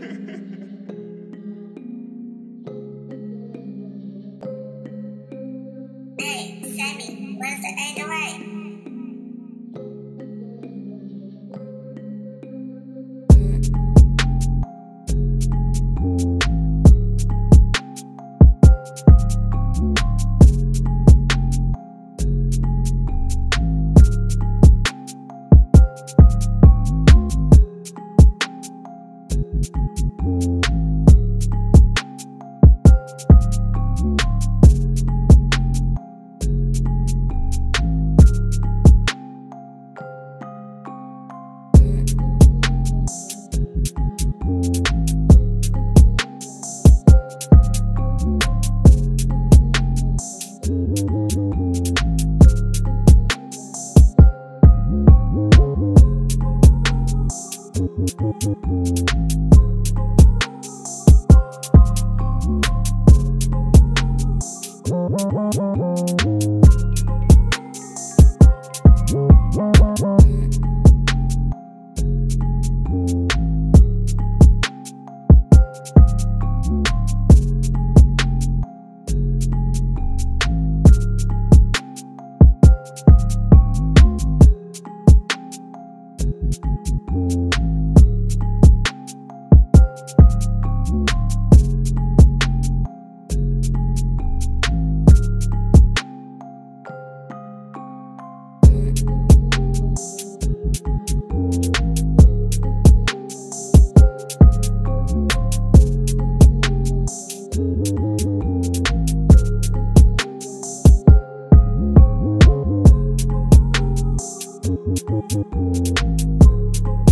Hey, Sammy, where's the 808? Thank あ。